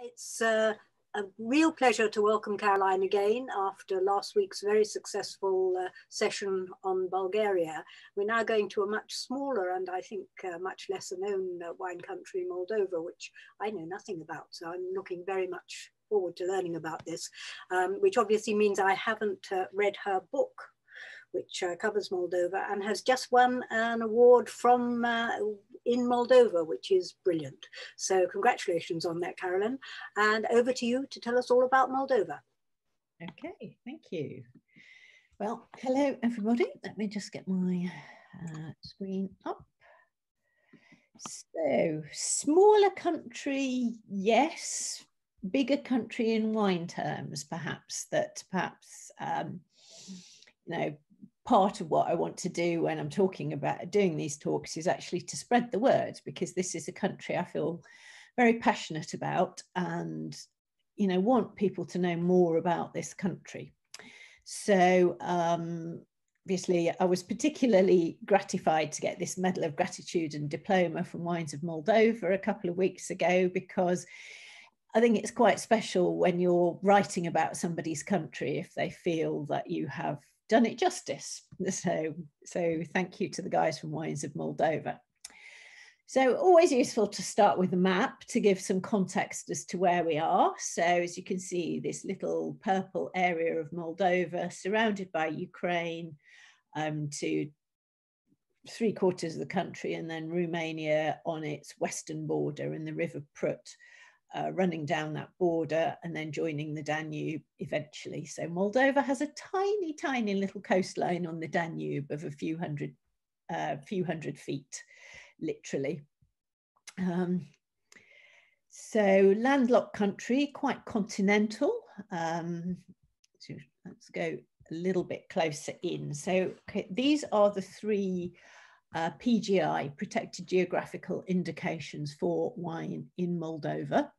It's uh, a real pleasure to welcome Caroline again after last week's very successful uh, session on Bulgaria. We're now going to a much smaller and I think uh, much lesser known uh, wine country, Moldova, which I know nothing about. So I'm looking very much forward to learning about this, um, which obviously means I haven't uh, read her book which uh, covers Moldova and has just won an award from in Moldova, which is brilliant. So congratulations on that, Caroline. And over to you to tell us all about Moldova. Okay, thank you. Well, hello everybody. Let me just get my uh, screen up. So, smaller country, yes. Bigger country in wine terms, perhaps, that perhaps, um, you know, part of what I want to do when I'm talking about doing these talks is actually to spread the word because this is a country I feel very passionate about and you know want people to know more about this country. So um, obviously I was particularly gratified to get this Medal of Gratitude and Diploma from Wines of Moldova a couple of weeks ago because I think it's quite special when you're writing about somebody's country if they feel that you have done it justice. So, so thank you to the guys from Wines of Moldova. So always useful to start with a map to give some context as to where we are. So as you can see, this little purple area of Moldova surrounded by Ukraine um, to three quarters of the country and then Romania on its western border and the River Prut uh, running down that border and then joining the Danube eventually. So Moldova has a tiny, tiny little coastline on the Danube of a few hundred, uh, few hundred feet, literally. Um, so landlocked country, quite continental. Um, so let's go a little bit closer in. So okay, these are the three uh, PGI, protected geographical indications for wine in Moldova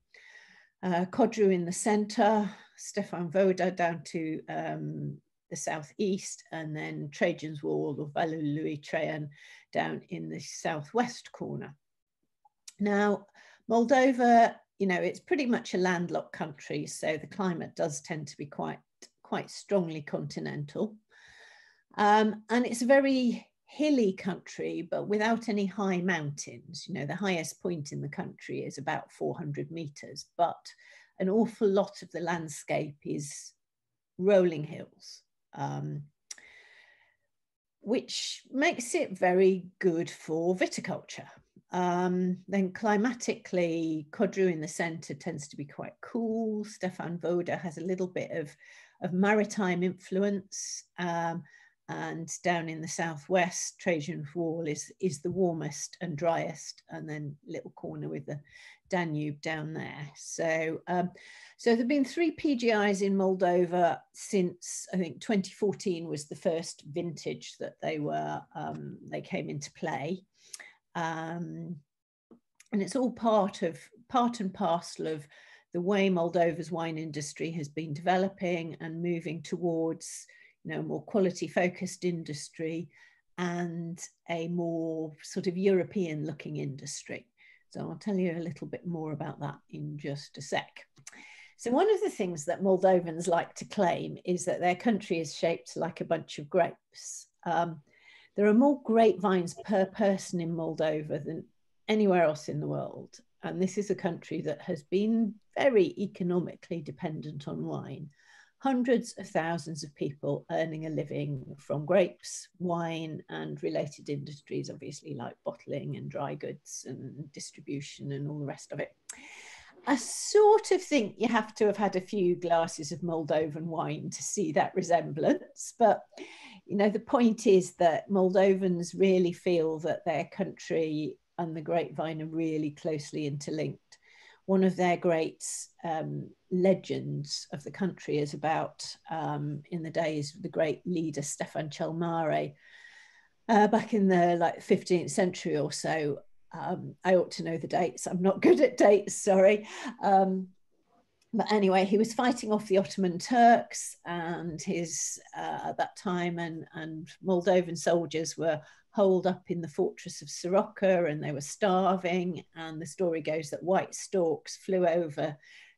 uh, Codru in the center, Stefan Voda down to um, the southeast, and then Trajan's Wall or Valul lui Traian down in the southwest corner. Now, Moldova, you know, it's pretty much a landlocked country, so the climate does tend to be quite, quite strongly continental. Um, and it's a very hilly country, but without any high mountains. You know, the highest point in the country is about 400 meters, but an awful lot of the landscape is rolling hills, um, which makes it very good for viticulture. Um, then climatically, Codru in the center tends to be quite cool. Stefan Voda has a little bit of, of maritime influence. Um, and down in the southwest, Trajan Wall is, is the warmest and driest, and then little corner with the Danube down there. So, um, so there've been three PGIs in Moldova since I think 2014 was the first vintage that they were um, they came into play, um, and it's all part of part and parcel of the way Moldova's wine industry has been developing and moving towards you know, more quality focused industry and a more sort of European looking industry. So I'll tell you a little bit more about that in just a sec. So one of the things that Moldovans like to claim is that their country is shaped like a bunch of grapes. Um, there are more grapevines per person in Moldova than anywhere else in the world. And this is a country that has been very economically dependent on wine hundreds of thousands of people earning a living from grapes, wine, and related industries, obviously, like bottling and dry goods and distribution and all the rest of it. I sort of think you have to have had a few glasses of Moldovan wine to see that resemblance. But, you know, the point is that Moldovans really feel that their country and the grapevine are really closely interlinked one of their great um, legends of the country is about um, in the days of the great leader Stefan cel Mare, uh, back in the like 15th century or so. Um, I ought to know the dates. I'm not good at dates, sorry. Um, but anyway, he was fighting off the Ottoman Turks, and his uh, at that time, and and Moldovan soldiers were holed up in the fortress of Soroca and they were starving. And the story goes that white storks flew over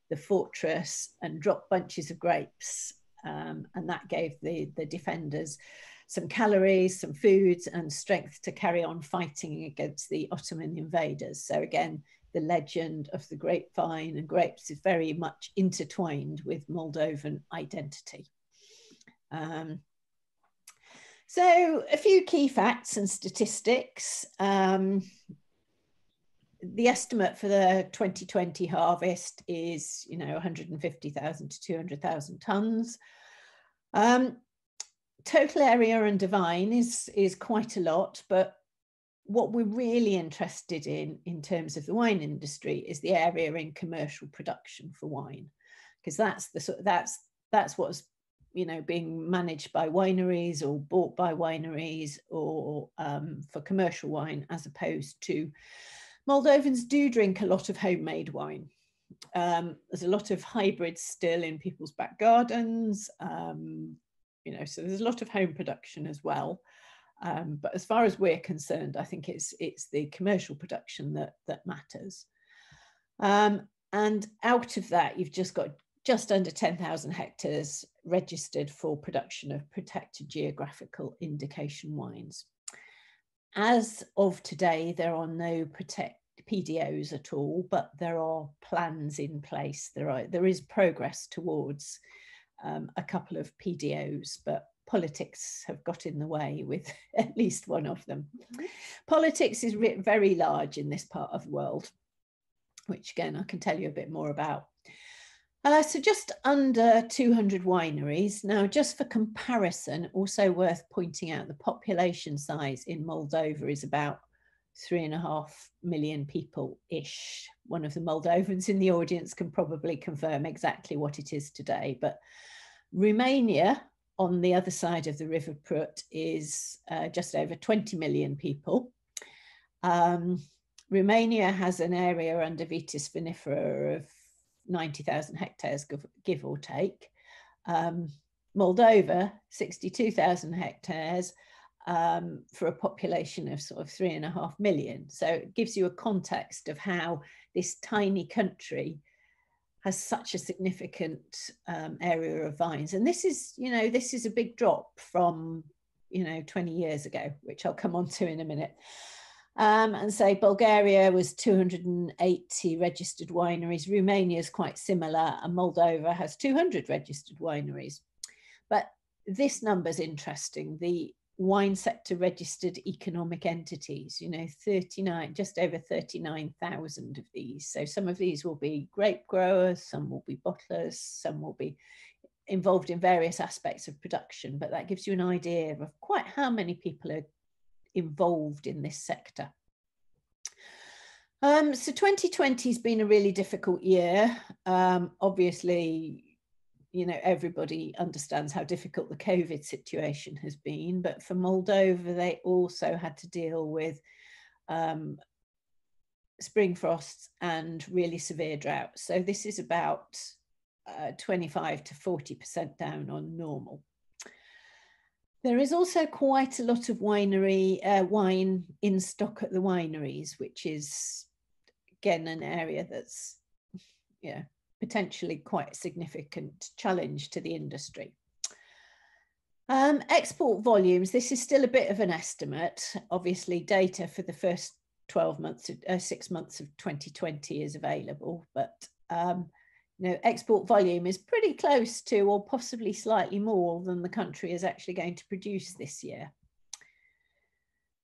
the fortress and dropped bunches of grapes. Um, and that gave the, the defenders some calories, some foods, and strength to carry on fighting against the Ottoman invaders. So, again, the legend of the grapevine and grapes is very much intertwined with Moldovan identity. Um, so, a few key facts and statistics. Um, the estimate for the 2020 harvest is, you know, 150,000 to 200,000 tons. Um, total area and vine is is quite a lot, but what we're really interested in in terms of the wine industry is the area in commercial production for wine, because that's the that's that's what's you know being managed by wineries or bought by wineries or um, for commercial wine as opposed to Moldovans do drink a lot of homemade wine. Um, there's a lot of hybrids still in people's back gardens, um, you know, so there's a lot of home production as well. Um, but as far as we're concerned, I think it's it's the commercial production that that matters. Um, and out of that, you've just got just under 10,000 hectares registered for production of protected geographical indication wines. As of today, there are no protect PDOs at all, but there are plans in place. There are there is progress towards um, a couple of PDOs, but politics have got in the way with at least one of them. Politics is very large in this part of the world, which again I can tell you a bit more about. Uh, so just under 200 wineries. Now, just for comparison, also worth pointing out the population size in Moldova is about three and a half million people ish. One of the Moldovans in the audience can probably confirm exactly what it is today. But Romania, on the other side of the River Prut, is uh, just over 20 million people. Um, Romania has an area under Vitis vinifera of 90,000 hectares, give, or take. Um, Moldova, 62,000 hectares um, for a population of sort of three and a half million. So it gives you a context of how this tiny country has such a significant um, area of vines. And this is, you know, this is a big drop from, you know, 20 years ago, which I'll come on to in a minute. Um, and say Bulgaria was 280 registered wineries. Romania is quite similar, and Moldova has 200 registered wineries. But this number is interesting. The wine sector registered economic entities, you know, 39, just over 39,000 of these. So some of these will be grape growers, some will be bottlers, some will be involved in various aspects of production, but that gives you an idea of quite how many people are involved in this sector. Um, so 2020 has been a really difficult year. Um, obviously, you know, everybody understands how difficult the COVID situation has been, but for Moldova, they also had to deal with um, spring frosts and really severe droughts. So this is about uh, 25 to 40% down on normal. There is also quite a lot of winery uh, wine in stock at the wineries, which is again an area that's yeah potentially quite a significant challenge to the industry. Um, export volumes, this is still a bit of an estimate. Obviously, data for the first 12 months, uh, six months of 2020 is available, but um, you know, export volume is pretty close to or possibly slightly more than the country is actually going to produce this year.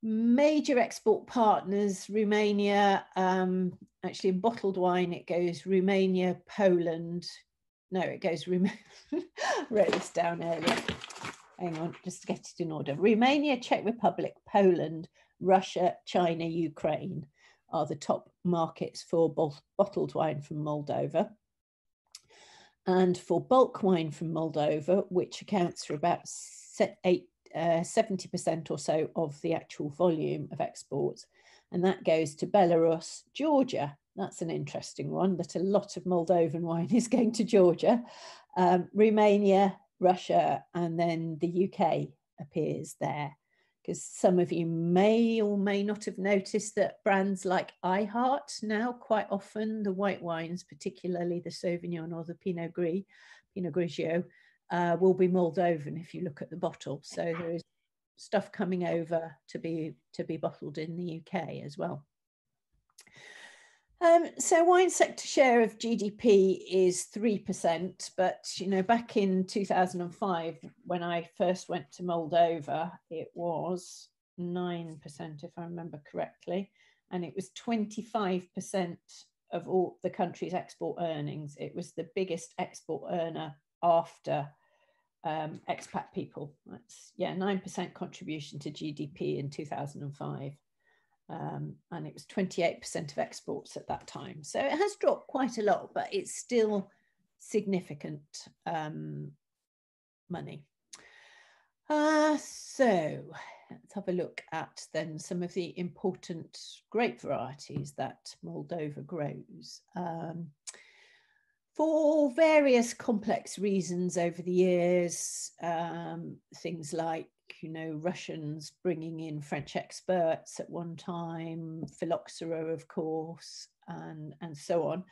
Major export partners, Romania, um, actually in bottled wine, it goes Romania, Poland. No, it goes, Rom wrote this down earlier. Hang on, just to get it in order. Romania, Czech Republic, Poland, Russia, China, Ukraine are the top markets for bottled wine from Moldova. And for bulk wine from Moldova, which accounts for about eight, uh, 70% or so of the actual volume of exports, and that goes to Belarus, Georgia. That's an interesting one that a lot of Moldovan wine is going to Georgia, um, Romania, Russia, and then the UK appears there. Because some of you may or may not have noticed that brands like iHeart now quite often the white wines, particularly the Sauvignon or the Pinot Gris, Pinot Grigio, uh, will be Moldovan if you look at the bottle. So there is stuff coming over to be to be bottled in the UK as well. Um, so wine sector share of GDP is 3%, but you know, back in 2005, when I first went to Moldova, it was 9%, if I remember correctly, and it was 25% of all the country's export earnings. It was the biggest export earner after um, expat people. That's, yeah, 9% contribution to GDP in 2005 um, and it was 28% of exports at that time. So it has dropped quite a lot, but it's still significant um, money. Uh, so let's have a look at then some of the important grape varieties that Moldova grows. Um, for various complex reasons over the years, um, things like you know, Russians bringing in French experts at one time, phylloxera, of course, and, and so on.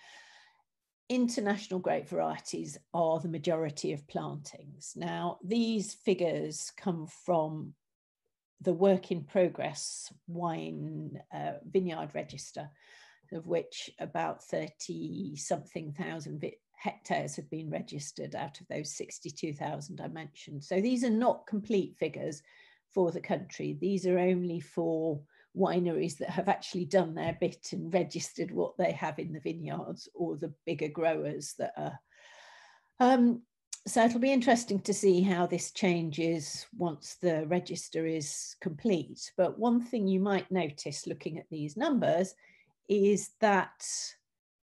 International grape varieties are the majority of plantings. Now, these figures come from the work in progress wine uh, vineyard register, of which about 30 something thousand hectares have been registered out of those 62,000 I mentioned. So these are not complete figures for the country. These are only for wineries that have actually done their bit and registered what they have in the vineyards or the bigger growers that are. Um, so it'll be interesting to see how this changes once the register is complete. But one thing you might notice looking at these numbers is that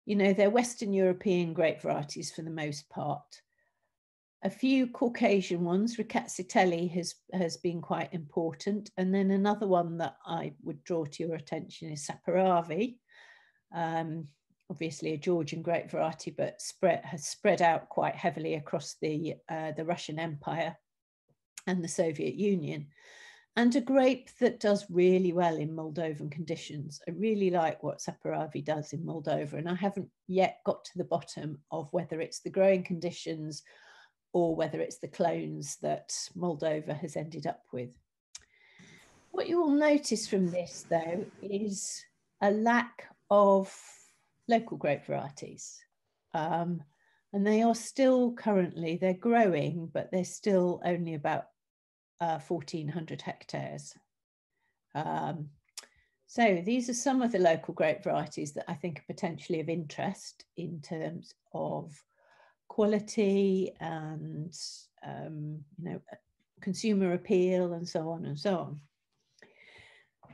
you know, they're Western European grape varieties for the most part. A few Caucasian ones, Rkatsiteli has, has been quite important. And then another one that I would draw to your attention is Saperavi, um, obviously a Georgian grape variety, but spread, has spread out quite heavily across the, uh, the Russian Empire and the Soviet Union and a grape that does really well in Moldovan conditions. I really like what Saperavi does in Moldova, and I haven't yet got to the bottom of whether it's the growing conditions or whether it's the clones that Moldova has ended up with. What you will notice from this, though, is a lack of local grape varieties. Um, and they are still currently, they're growing, but they're still only about uh, 1,400 hectares. Um, so these are some of the local grape varieties that I think are potentially of interest in terms of quality and um, you know consumer appeal and so on and so on.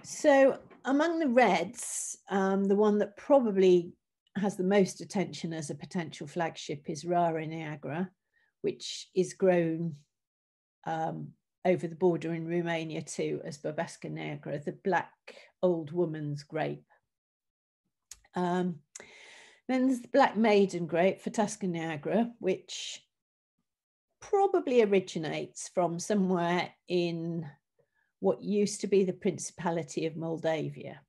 So among the reds, um, the one that probably has the most attention as a potential flagship is Rară Neagră, which is grown um, over the border in Romania too as Bărbesca Neagră, the black old woman's grape. Um, then there's the Black Maiden grape, Fetească Neagră, which probably originates from somewhere in what used to be the Principality of Moldavia.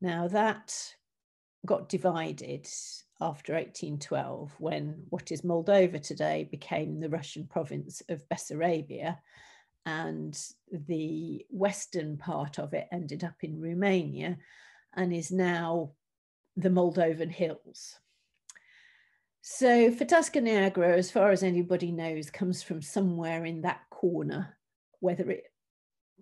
Now that got divided after 1812 when what is Moldova today became the Russian province of Bessarabia and the western part of it ended up in Romania and is now the Moldovan hills. So Fetească Neagră, as far as anybody knows, comes from somewhere in that corner, whether it,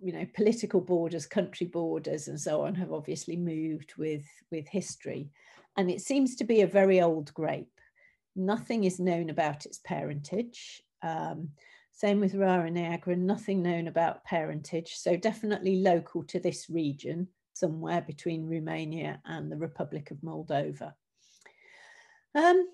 you know, political borders, country borders, and so on have obviously moved with, with history. And it seems to be a very old grape. Nothing is known about its parentage. Um, same with Rară Neagră, nothing known about parentage. So definitely local to this region, somewhere between Romania and the Republic of Moldova. Um,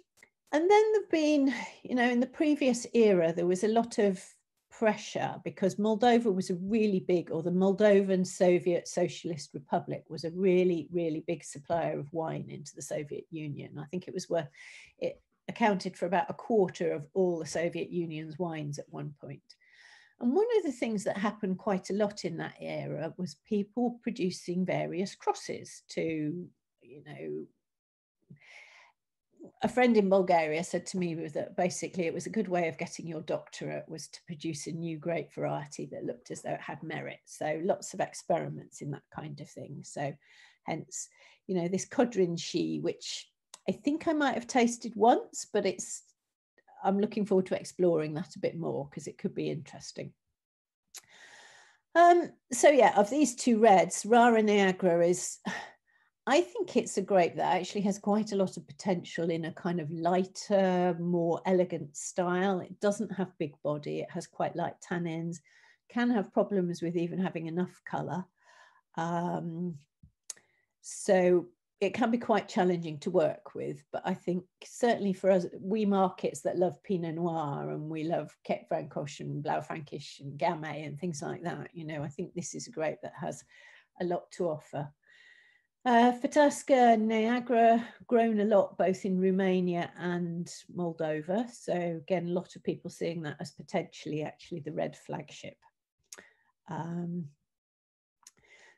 and then there've been, you know, in the previous era, there was a lot of pressure because Moldova was a really big, or the Moldovan Soviet Socialist Republic was a really, really big supplier of wine into the Soviet Union. I think it was worth, it, accounted for about a quarter of all the Soviet Union's wines at one point. And one of the things that happened quite a lot in that era was people producing various crosses to, you know, a friend in Bulgaria said to me that basically it was a good way of getting your doctorate was to produce a new grape variety that looked as though it had merit. So lots of experiments in that kind of thing. So hence, you know, this Codrinschi, which I think I might have tasted once, but it's I'm looking forward to exploring that a bit more because it could be interesting. Um, so yeah, of these two reds, Rară Neagră is I think it's a grape that actually has quite a lot of potential in a kind of lighter, more elegant style. It doesn't have big body, it has quite light tannins, can have problems with even having enough colour. Um, so it can be quite challenging to work with, but I think certainly for us, we markets that love Pinot Noir and we love Kékfrankos and Blaufränkisch and Gamay and things like that, you know, I think this is a grape that has a lot to offer. Uh, Fetească Neagră grown a lot both in Romania and Moldova. So again, a lot of people seeing that as potentially actually the red flagship. Um,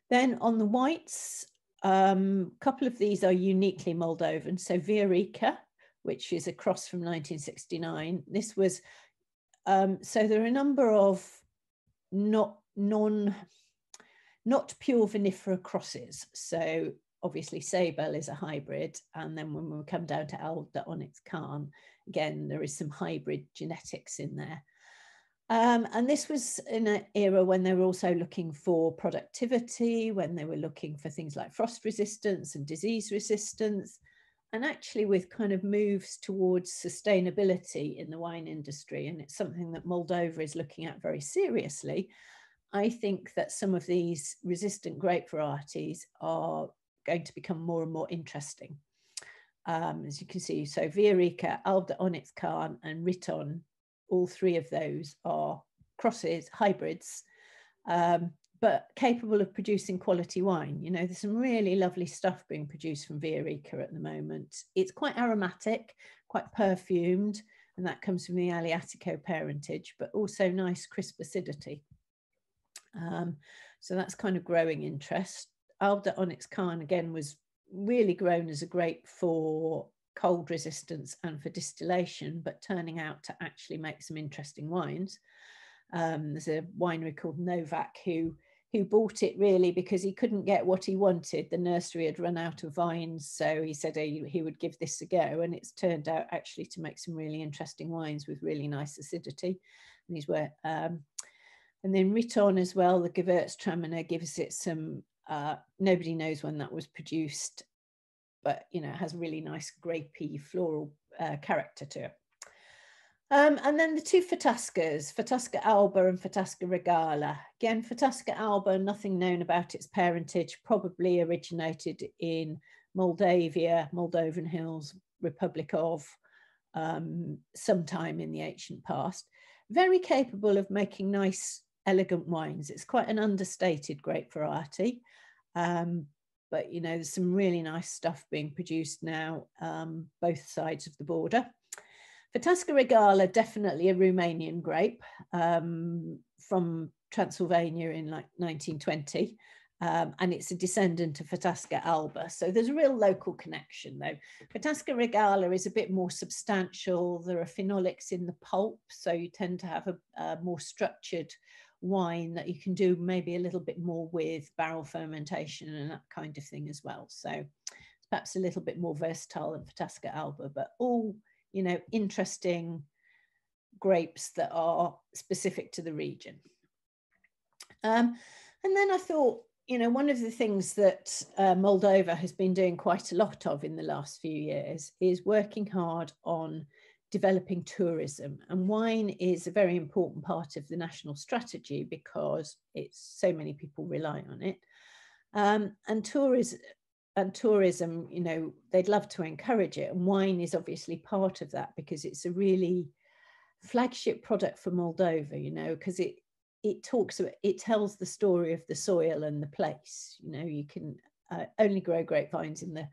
then on the whites, a um, couple of these are uniquely Moldovan. So Viorica, which is a cross from 1969. This was, um, so there are a number of not non not pure vinifera crosses. So obviously Sabel is a hybrid. And then when we come down to Alb de Onițcani, again, there is some hybrid genetics in there. Um, and this was in an era when they were also looking for productivity, when they were looking for things like frost resistance and disease resistance, and actually with kind of moves towards sustainability in the wine industry. And it's something that Moldova is looking at very seriously. I think that some of these resistant grape varieties are going to become more and more interesting. Um, as you can see, so Viorica, Alb de Onițcani, and Riton, all three of those are crosses, hybrids, um, but capable of producing quality wine. You know, there's some really lovely stuff being produced from Viorica at the moment. It's quite aromatic, quite perfumed, and that comes from the Aleatico parentage, but also nice crisp acidity. Um, so that's kind of growing interest. Alb de Onițcani again was really grown as a grape for cold resistance and for distillation, but turning out to actually make some interesting wines. Um, there's a winery called Novak who who bought it really because he couldn't get what he wanted. The nursery had run out of vines, so he said he, he would give this a go, and it's turned out actually to make some really interesting wines with really nice acidity. And these were um, and then Riton as well, the Gewürztraminer gives it some, uh, nobody knows when that was produced, but you know, has really nice grapey floral uh, character to it. Um, and then the two Fataskas, Fetească Albă and Fetească Regală. Again, Fetească Albă, nothing known about its parentage, probably originated in Moldavia, Moldovan Hills, Republic of, um, sometime in the ancient past. Very capable of making nice elegant wines. It's quite an understated grape variety. Um, but you know, there's some really nice stuff being produced now, um, both sides of the border. Fetească Regală, definitely a Romanian grape um, from Transylvania in like 1920. Um, and it's a descendant of Fetească Albă. So there's a real local connection though. Fetească Regală is a bit more substantial. There are phenolics in the pulp, so you tend to have a, a more structured wine that you can do maybe a little bit more with barrel fermentation and that kind of thing as well. So it's perhaps a little bit more versatile than Fetească Albă, but all, you know, interesting grapes that are specific to the region. Um, and then I thought, you know, one of the things that uh, Moldova has been doing quite a lot of in the last few years is working hard on developing tourism. And wine is a very important part of the national strategy because it's so many people rely on it. Um, and tourism and tourism, you know, they'd love to encourage it. And wine is obviously part of that because it's a really flagship product for Moldova, you know, because it it talks it tells the story of the soil and the place. You know, you can uh, only grow grapevines in the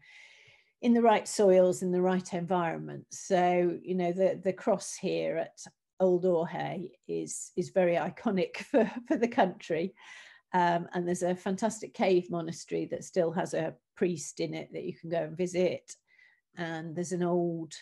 in the right soils in the right environment. So, you know, the, the cross here at Old Orhei is, is very iconic for, for the country. Um, and there's a fantastic cave monastery that still has a priest in it that you can go and visit. And there's an old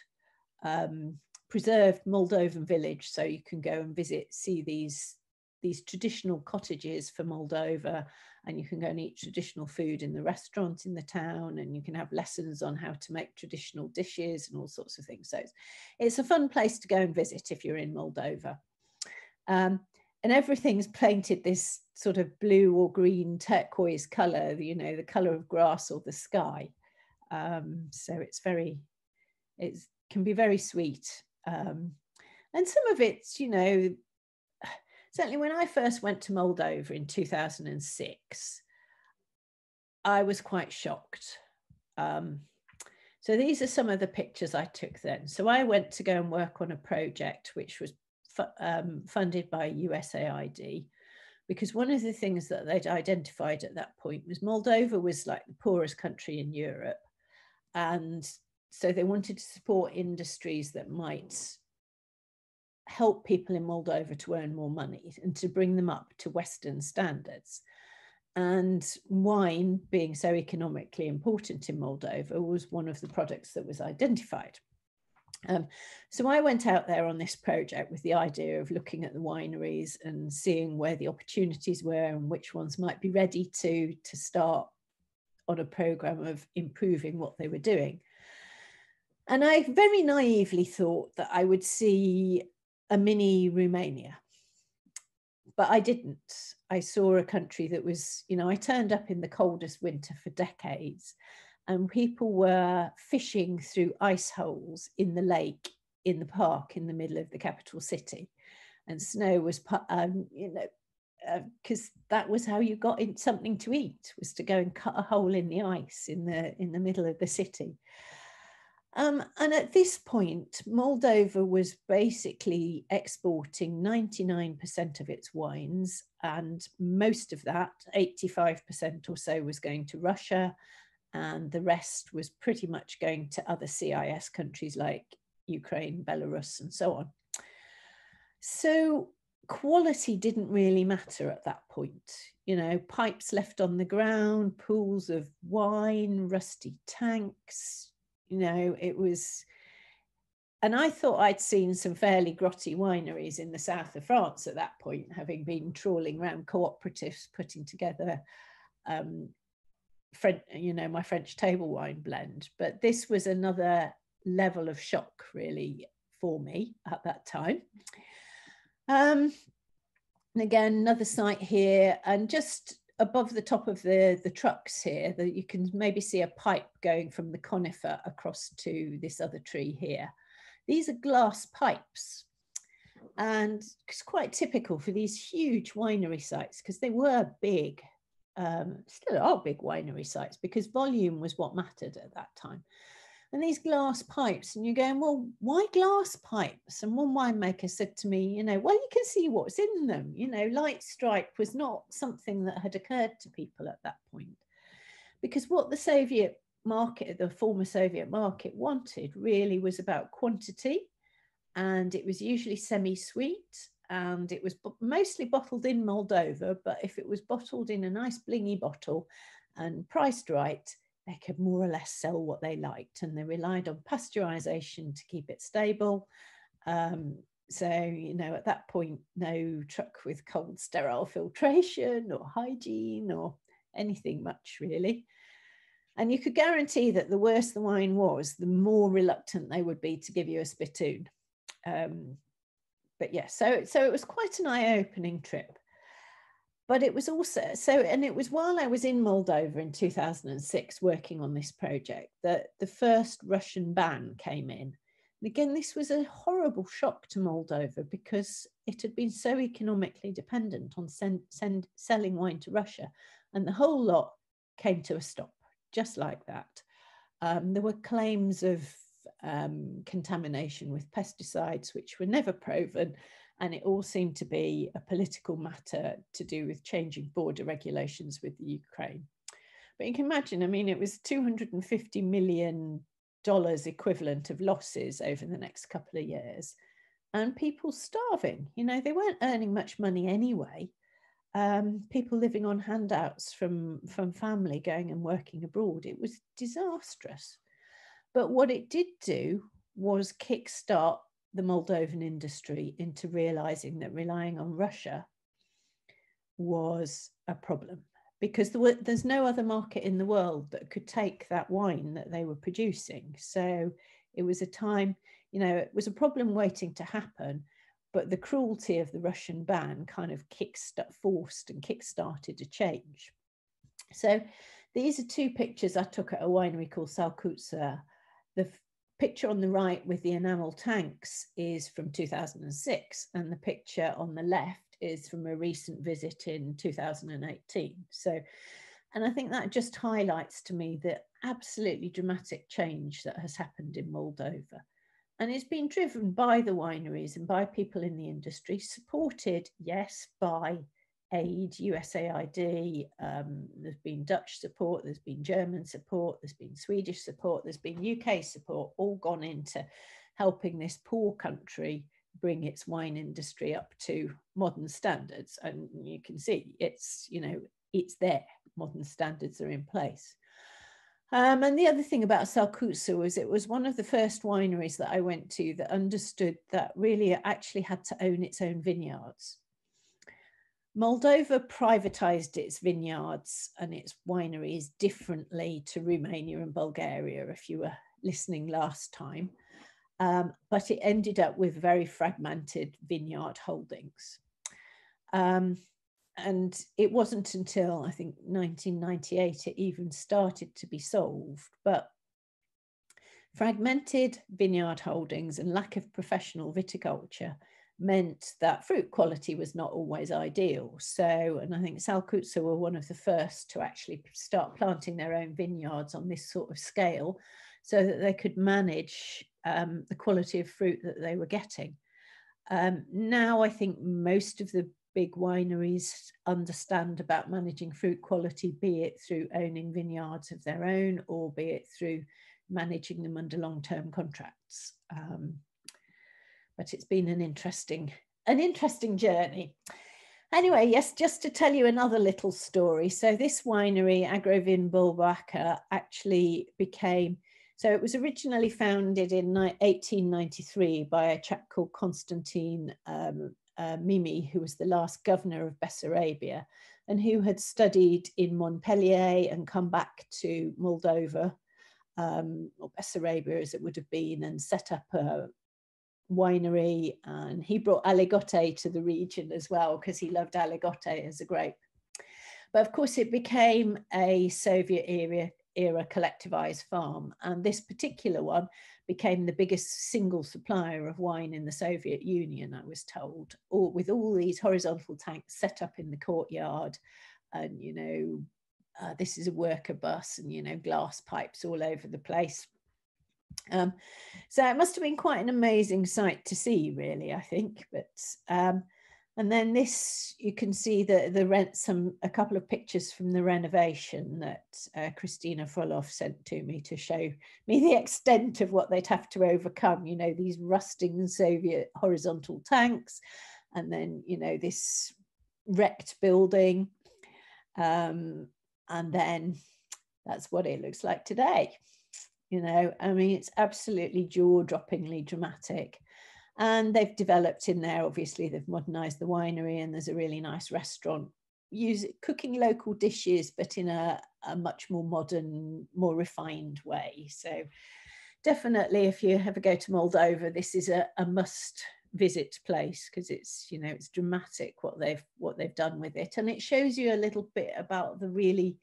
um, preserved Moldovan village, so you can go and visit, see these these traditional cottages for Moldova, and you can go and eat traditional food in the restaurant in the town, and you can have lessons on how to make traditional dishes and all sorts of things. So it's, it's a fun place to go and visit if you're in Moldova. Um, and everything's painted this sort of blue or green turquoise color, you know, the color of grass or the sky. Um, so it's very, it can be very sweet. Um, and some of it's, you know, certainly when I first went to Moldova in 2006, I was quite shocked. Um, so these are some of the pictures I took then. So I went to go and work on a project which was fu um, funded by USAID, because one of the things that they'd identified at that point was Moldova was like the poorest country in Europe. And so they wanted to support industries that might help people in Moldova to earn more money and to bring them up to Western standards. And wine, being so economically important in Moldova, was one of the products that was identified. Um, so I went out there on this project with the idea of looking at the wineries and seeing where the opportunities were and which ones might be ready to, to start on a program of improving what they were doing. And I very naively thought that I would see a mini Romania. But I didn't. I saw a country that was, you know, I turned up in the coldest winter for decades and people were fishing through ice holes in the lake in the park in the middle of the capital city. And snow was, um, you know, because uh, that was how you got in something to eat was to go and cut a hole in the ice in the in the middle of the city um, and at this point, Moldova was basically exporting 99% of its wines, and most of that, 85% or so, was going to Russia, and the rest was pretty much going to other CIS countries like Ukraine, Belarus, and so on. So quality didn't really matter at that point. You know, pipes left on the ground, pools of wine, rusty tanks, you know, it was, and I thought I'd seen some fairly grotty wineries in the south of France at that point, having been trawling around cooperatives, putting together, um, French, you know, my French table wine blend. But this was another level of shock, really, for me at that time. Um, and again, another site here, and just above the top of the, the trucks here, that you can maybe see a pipe going from the conifer across to this other tree here. These are glass pipes. And it's quite typical for these huge winery sites because they were big, um, still are big winery sites because volume was what mattered at that time and these glass pipes and you're going well why glass pipes? And one winemaker said to me you know well you can see what's in them. You know light strike was not something that had occurred to people at that point. Because what the soviet market the former soviet market wanted really was about quantity and it was usually semi-sweet and it was mostly bottled in moldova but if it was bottled in a nice blingy bottle and priced right they could more or less sell what they liked and they relied on pasteurization to keep it stable. Um, so, you know, at that point, no truck with cold sterile filtration or hygiene or anything much really. And you could guarantee that the worse the wine was, the more reluctant they would be to give you a spittoon. Um, but yeah, so, so it was quite an eye opening trip but it was also so and it was while i was in moldova in 2006 working on this project that the first russian ban came in. And again this was a horrible shock to moldova because it had been so economically dependent on send, send, selling wine to russia and the whole lot came to a stop just like that. Um, there were claims of um, contamination with pesticides which were never proven and it all seemed to be a political matter to do with changing border regulations with the Ukraine. But you can imagine, I mean, it was 250 million dollars equivalent of losses over the next couple of years. and people starving. You know, they weren't earning much money anyway. Um, people living on handouts from, from family going and working abroad. It was disastrous. But what it did do was kickstart the Moldovan industry into realizing that relying on Russia was a problem because there were, there's no other market in the world that could take that wine that they were producing. So it was a time, you know, it was a problem waiting to happen, but the cruelty of the Russian ban kind of kickstart, forced and kick-started a change. So these are two pictures I took at a winery called Salcutza. The picture on the right with the enamel tanks is from 2006, and the picture on the left is from a recent visit in 2018. So, and I think that just highlights to me the absolutely dramatic change that has happened in Moldova. And it's been driven by the wineries and by people in the industry, supported, yes, by aid, USAID, um, there's been Dutch support, there's been German support, there's been Swedish support, there's been UK support, all gone into helping this poor country bring its wine industry up to modern standards. And you can see it's, you know, it's there, modern standards are in place. Um, and the other thing about Salcutza was it was one of the first wineries that I went to that understood that really it actually had to own its own vineyards. Moldova privatized its vineyards and its wineries differently to Romania and Bulgaria, if you were listening last time. Um, but it ended up with very fragmented vineyard holdings. Um, and it wasn't until I think 1998 it even started to be solved. But fragmented vineyard holdings and lack of professional viticulture meant that fruit quality was not always ideal. So, and I think Salcutza were one of the first to actually start planting their own vineyards on this sort of scale so that they could manage um, the quality of fruit that they were getting. Um, now, I think most of the big wineries understand about managing fruit quality, be it through owning vineyards of their own or be it through managing them under long term contracts. Um, but it's been an interesting, an interesting journey. Anyway, yes, just to tell you another little story. So this winery, Agrovin Bulboaca, actually became, so it was originally founded in 1893 by a chap called Constantine um, uh, Mimi, who was the last governor of Bessarabia and who had studied in Montpellier and come back to Moldova, um, or Bessarabia as it would have been, and set up a, winery and he brought aligote to the region as well because he loved aligote as a grape. But of course it became a Soviet era, era collectivized farm and this particular one became the biggest single supplier of wine in the Soviet Union, I was told, all, with all these horizontal tanks set up in the courtyard and, you know, uh, this is a worker bus and, you know, glass pipes all over the place um, so it must have been quite an amazing sight to see, really, I think. But um, and then this, you can see the the rent some a couple of pictures from the renovation that uh, Christina Frolov sent to me to show me the extent of what they'd have to overcome. You know, these rusting Soviet horizontal tanks, and then you know this wrecked building, um, and then that's what it looks like today you know i mean it's absolutely jaw-droppingly dramatic. And they've developed in there obviously they've modernized the winery and there's a really nice restaurant use cooking local dishes but in a, a much more modern more refined way. So definitely if you ever go to moldova this is a, a must visit place because it's you know it's dramatic what they've what they've done with it. And it shows you a little bit about the really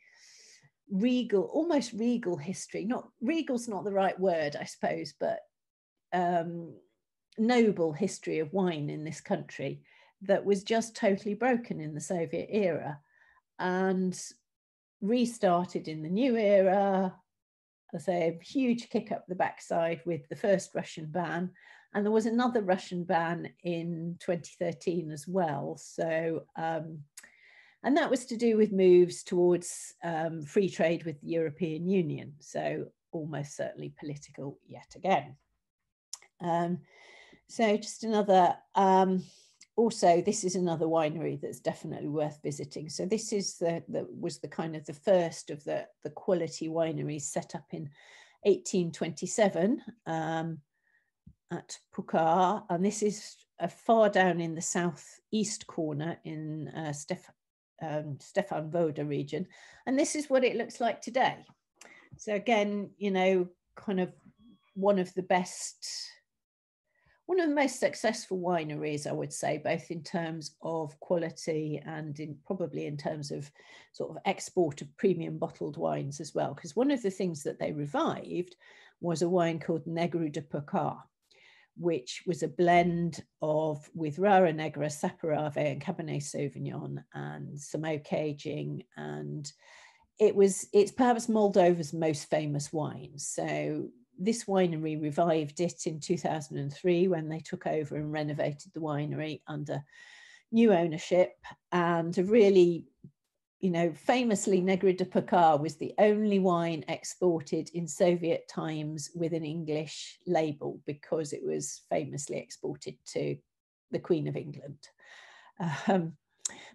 regal, almost regal history. Not regal's not the right word, I suppose, but um, noble history of wine in this country that was just totally broken in the Soviet era and restarted in the new era. I say a huge kick up the backside with the first Russian ban. And there was another Russian ban in 2013 as well. So um, and that was to do with moves towards um, free trade with the European Union. So almost certainly political yet again. Um, So just another, um, also this is another winery that's definitely worth visiting. So this is the, the was the kind of the first of the, the quality wineries set up in 1827 um, at Purcari. And this is uh, far down in the southeast corner in uh, Steph um, Stefan Voda region. And this is what it looks like today. So again, you know, kind of one of the best, one of the most successful wineries, I would say, both in terms of quality and in probably in terms of sort of export of premium bottled wines as well. Because one of the things that they revived was a wine called Negru de Purcari, which was a blend of with Rară Neagră, Saperavi, and Cabernet Sauvignon, and some oak aging. And it was it's perhaps Moldova's most famous wine. So this winery revived it in 2003 when they took over and renovated the winery under new ownership and a really you know, famously, Negru de Purcari was the only wine exported in Soviet times with an English label because it was famously exported to the Queen of England. Um,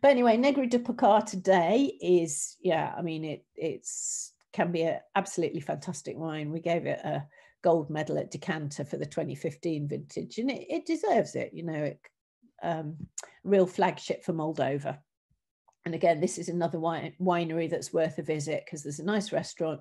but anyway, Negru de Purcari today is, yeah, I mean, it it's can be an absolutely fantastic wine. We gave it a gold medal at Decanter for the 2015 vintage, and it, it deserves it. You know, it, um, real flagship for Moldova. And again, this is another wine, winery that's worth a visit because there's a nice restaurant.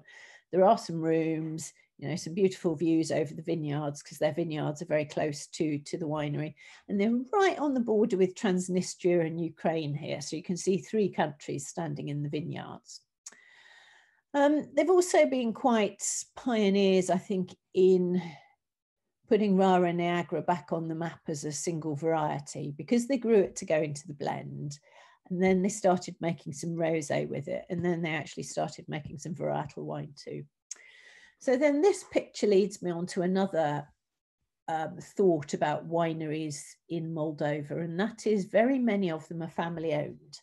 There are some rooms, you know, some beautiful views over the vineyards because their vineyards are very close to, to the winery. And they're right on the border with Transnistria and Ukraine here. So you can see three countries standing in the vineyards. Um, they've also been quite pioneers, I think, in putting Rară Neagră back on the map as a single variety because they grew it to go into the blend. And then they started making some rosé with it. And then they actually started making some varietal wine too. So then this picture leads me on to another um, thought about wineries in Moldova, and that is very many of them are family owned.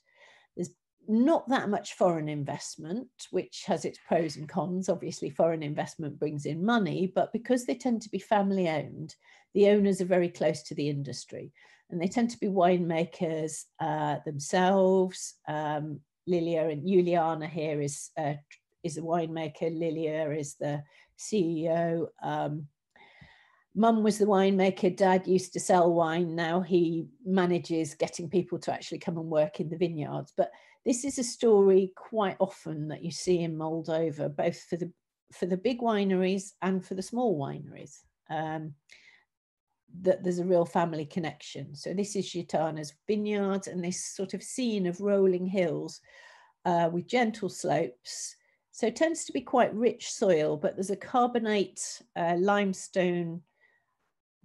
There's not that much foreign investment, which has its pros and cons. Obviously, foreign investment brings in money, but because they tend to be family owned, the owners are very close to the industry and they tend to be winemakers uh, themselves. Um, Lilia and Juliana here is uh, is a winemaker. Lilia is the CEO. Um, Mum was the winemaker. Dad used to sell wine. Now he manages getting people to actually come and work in the vineyards. But this is a story quite often that you see in Moldova, both for the for the big wineries and for the small wineries. Um, that there's a real family connection. So this is Gitana's vineyards and this sort of scene of rolling hills uh, with gentle slopes. So it tends to be quite rich soil, but there's a carbonate uh, limestone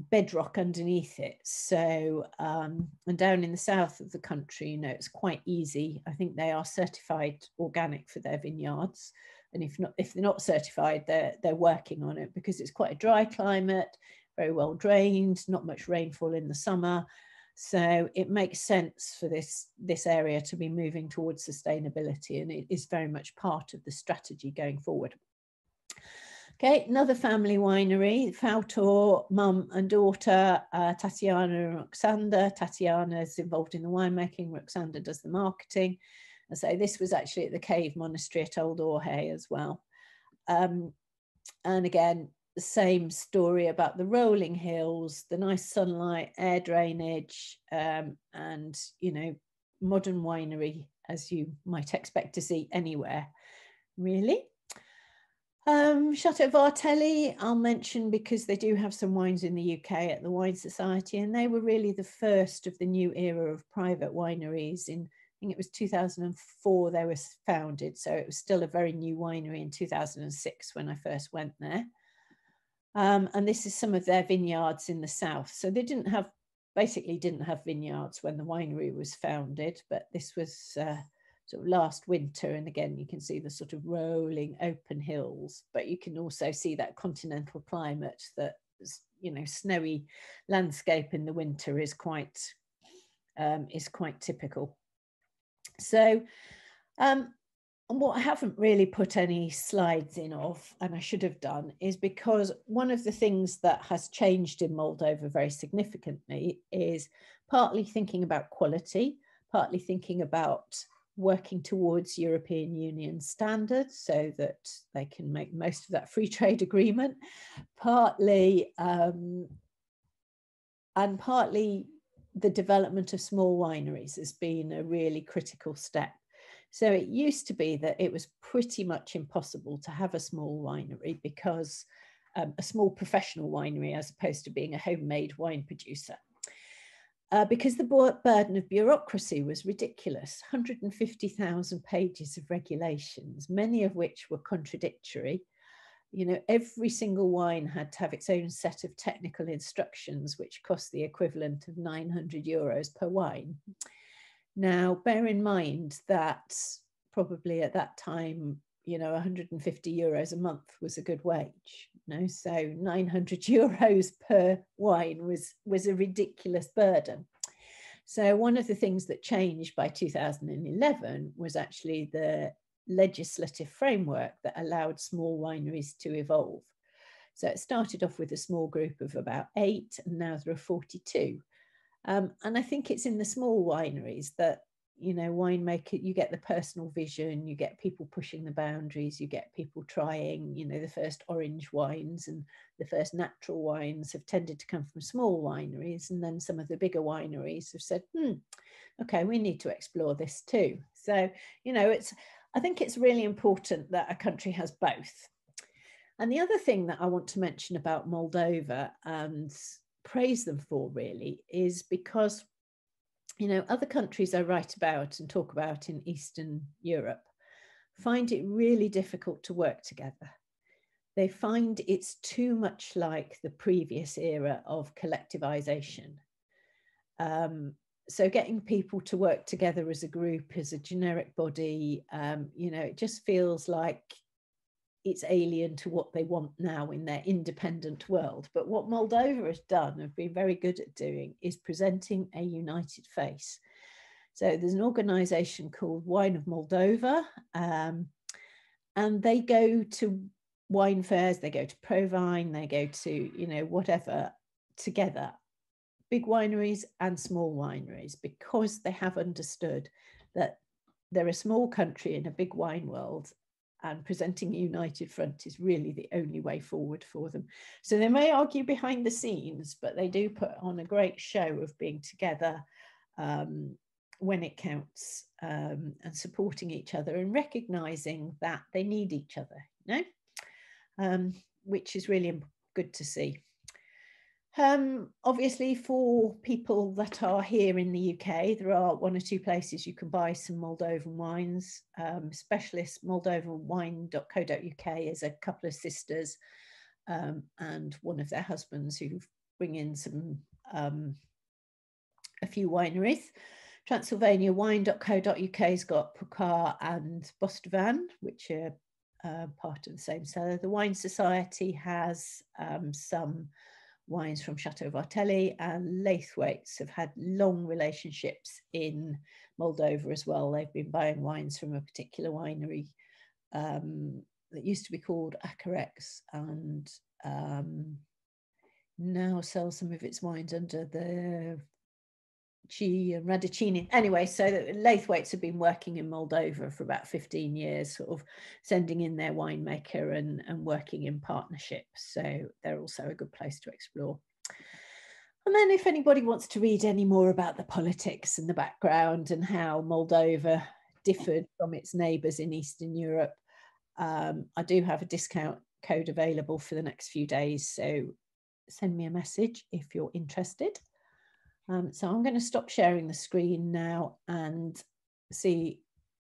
bedrock underneath it. So, um, and down in the south of the country, you know, it's quite easy. I think they are certified organic for their vineyards. And if not, if they're not certified, they're, they're working on it because it's quite a dry climate very well drained, not much rainfall in the summer. So it makes sense for this, this area to be moving towards sustainability and it is very much part of the strategy going forward. Okay, another family winery, Fautor, mum and daughter, uh, Tatiana and Roxander. Tatiana is involved in the winemaking, Roxander does the marketing. And so this was actually at the Cave Monastery at Old Orhei as well. Um, and again, the same story about the rolling hills, the nice sunlight, air drainage, um, and you know, modern winery as you might expect to see anywhere, really. Um, Chateau Vartely, I'll mention because they do have some wines in the UK at the Wine Society, and they were really the first of the new era of private wineries. In I think it was 2004 they were founded, so it was still a very new winery in 2006 when I first went there. Um, and this is some of their vineyards in the south. So they didn't have, basically didn't have vineyards when the winery was founded, but this was uh, sort of last winter. And again, you can see the sort of rolling open hills, but you can also see that continental climate that, you know, snowy landscape in the winter is quite, um, is quite typical. So um, what I haven't really put any slides in of, and I should have done, is because one of the things that has changed in Moldova very significantly is partly thinking about quality, partly thinking about working towards European Union standards so that they can make most of that free trade agreement, partly um, and partly the development of small wineries has been a really critical step. So it used to be that it was pretty much impossible to have a small winery because um, a small professional winery as opposed to being a homemade wine producer uh, because the burden of bureaucracy was ridiculous 150,000 pages of regulations, many of which were contradictory. You know, every single wine had to have its own set of technical instructions, which cost the equivalent of 900 euros per wine. Now, bear in mind that probably at that time, you know, 150 euros a month was a good wage know, so 900 euros per wine was, was a ridiculous burden. So one of the things that changed by 2011 was actually the legislative framework that allowed small wineries to evolve. So it started off with a small group of about eight, and now there are 42. Um, and I think it's in the small wineries that you know winemaker you get the personal vision you get people pushing the boundaries you get people trying you know the first orange wines and the first natural wines have tended to come from small wineries and then some of the bigger wineries have said hmm okay we need to explore this too. So you know it's i think it's really important that a country has both. And the other thing that i want to mention about moldova and praise them for really is because you know, other countries I write about and talk about in Eastern Europe find it really difficult to work together. They find it's too much like the previous era of collectivization. Um, so getting people to work together as a group, as a generic body, um, you know, it just feels like it's alien to what they want now in their independent world. But what Moldova has done, have been very good at doing, is presenting a united face. So there's an organization called Wine of Moldova, um, and they go to wine fairs, they go to ProWein, they go to, you know, whatever together, big wineries and small wineries, because they have understood that they're a small country in a big wine world and presenting a united front is really the only way forward for them. So they may argue behind the scenes, but they do put on a great show of being together um, when it counts um, and supporting each other and recognizing that they need each other, you know, um, which is really good to see. Um, obviously, for people that are here in the UK, there are one or two places you can buy some Moldovan wines. Um, specialist moldovanwine.co.uk is a couple of sisters um, and one of their husbands who bring in some um, a few wineries. Transylvaniawine.co.uk has got Purcari and Bostavan, which are uh, part of the same seller. The Wine Society has um, some wines from Chateau Vartely and Laithwaites have had long relationships in Moldova as well. They've been buying wines from a particular winery um, that used to be called Acorex and um, now sells some of its wines under the And Radacini. Anyway, so Laithwaites have been working in Moldova for about 15 years, sort of sending in their winemaker and, and working in partnerships. So they're also a good place to explore. And then if anybody wants to read any more about the politics and the background and how Moldova differed from its neighbours in Eastern Europe, um, I do have a discount code available for the next few days. So send me a message if you're interested. Um, so I'm going to stop sharing the screen now and see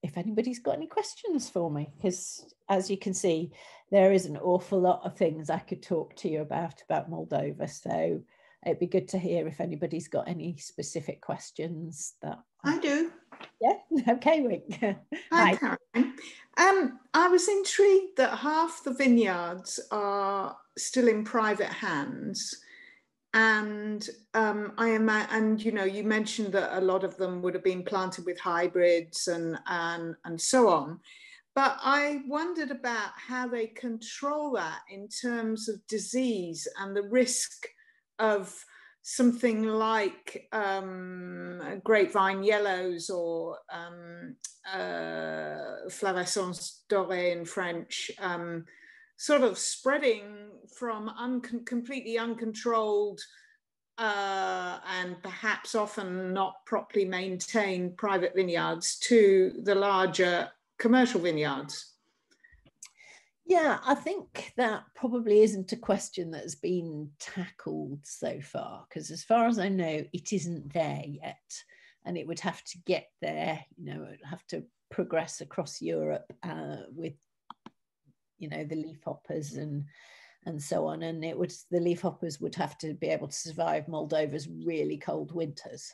if anybody's got any questions for me, because as you can see, there is an awful lot of things I could talk to you about about Moldova. So it'd be good to hear if anybody's got any specific questions that I do. Yeah. Okay, Rick. Hi, Hi. Karen. Um, I was intrigued that half the vineyards are still in private hands and um, I am, and you know, you mentioned that a lot of them would have been planted with hybrids and and and so on. but I wondered about how they control that in terms of disease and the risk of something like um, grapevine yellows or um, uh, flavescence dorée in French, um, sort of spreading from un completely uncontrolled uh, and perhaps often not properly maintained private vineyards to the larger commercial vineyards? Yeah, I think that probably isn't a question that's been tackled so far, because as far as I know, it isn't there yet. And it would have to get there, you know, it would have to progress across Europe uh, with, you know, the leaf hoppers and and so on. And it would the leaf hoppers would have to be able to survive Moldova's really cold winters.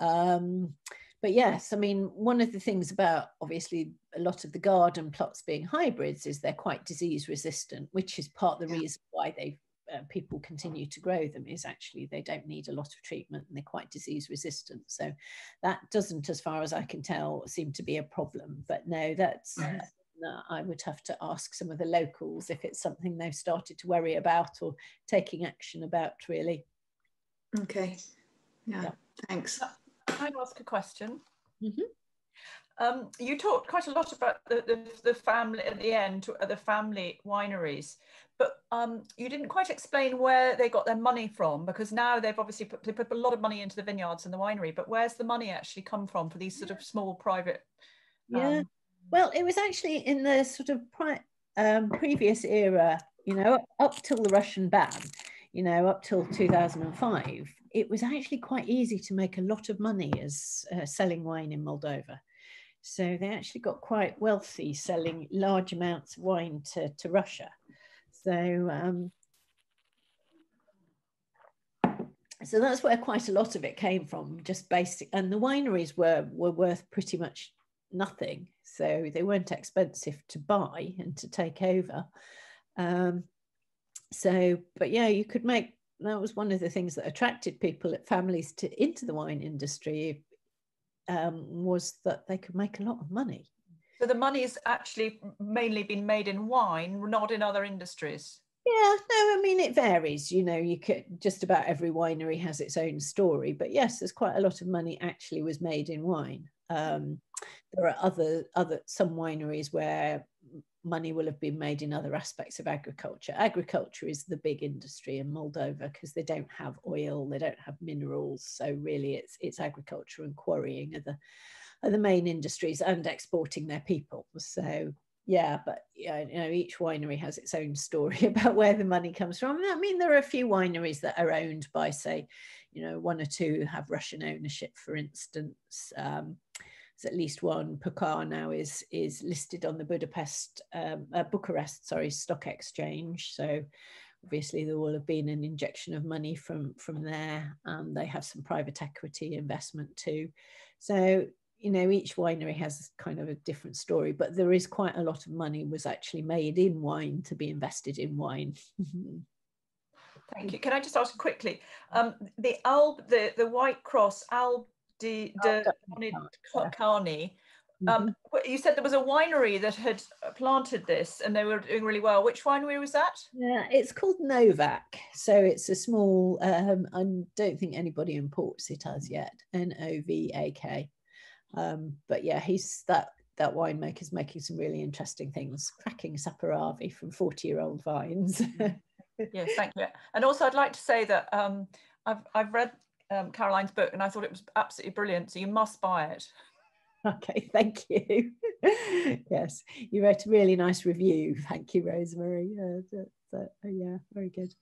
Um, but yes, I mean, one of the things about obviously a lot of the garden plots being hybrids is they're quite disease resistant, which is part of the reason why they uh, people continue to grow them is actually they don't need a lot of treatment and they're quite disease resistant. So that doesn't, as far as I can tell, seem to be a problem. But no, that's uh, I would have to ask some of the locals if it's something they've started to worry about or taking action about, really. Okay. Yeah. yeah. Thanks. Can I ask a question? Mm-hmm. Um, you talked quite a lot about the, the, the, family at the end, the family wineries, but um, you didn't quite explain where they got their money from because now they've obviously put, they put a lot of money into the vineyards and the winery, but where's the money actually come from for these sort of small private? Um... Yeah, well, it was actually in the sort of pri- um, previous era, you know, up till the Russian ban, you know, up till 2005 it was actually quite easy to make a lot of money as uh, selling wine in Moldova. So they actually got quite wealthy selling large amounts of wine to, to Russia. So, um, so that's where quite a lot of it came from, just basic. And the wineries were, were worth pretty much nothing. So they weren't expensive to buy and to take over. Um, so, but yeah, you could make that was one of the things that attracted people, at families to into the wine industry, um, was that they could make a lot of money. So the money has actually mainly been made in wine, not in other industries. Yeah, no, I mean it varies. You know, you could just about every winery has its own story, but yes, there's quite a lot of money actually was made in wine. Um, there are other other some wineries where money will have been made in other aspects of agriculture. Agriculture is the big industry in Moldova because they don't have oil, they don't have minerals. So really, it's it's agriculture and quarrying are the are the main industries and exporting their people. So yeah, but yeah, you know, each winery has its own story about where the money comes from. I mean, there are a few wineries that are owned by, say, you know, one or two have Russian ownership, for instance. Um, there's at least one. Purcari now is is listed on the Budapest, um, uh, Bucharest, sorry, stock exchange. So obviously there will have been an injection of money from from there, and they have some private equity investment too. So you know each winery has kind of a different story, but there is quite a lot of money was actually made in wine to be invested in wine. Thank you. Can I just ask quickly? Um, the Alb, the the White Cross Alb de, de oh, Carney. Um, mm-hmm. you said there was a winery that had planted this and they were doing really well. Which winery was that? Yeah, it's called Novak. So it's a small, um, I don't think anybody imports it as yet, N O V A K. Um, but yeah, he's that that winemaker's making some really interesting things, cracking Saperavi from 40 year old vines. yes, thank you. And also, I'd like to say that um, I've, I've read um, Caroline's book, and I thought it was absolutely brilliant. So you must buy it. Okay, thank you. yes, you wrote a really nice review. Thank you, Rosemary. Uh, that, that, uh, yeah, very good.